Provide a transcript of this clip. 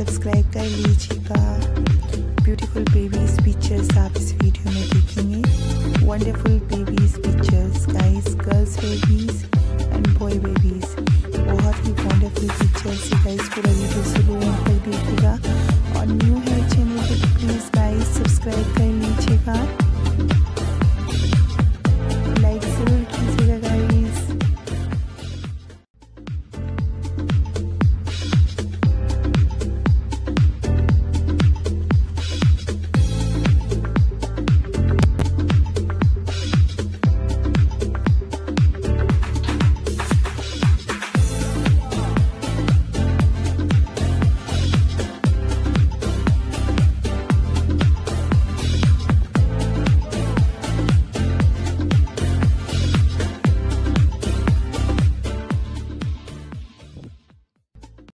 Subscribe कर लीजिएगा। Beautiful babies pictures आप इस वीडियो में देखेंगे। Wonderful babies pictures guys girls babies and boy babies बहुत ही वंडरफुल पिक्चर्स गाइस पूरा वीडियो शुरू तक देखिएगा।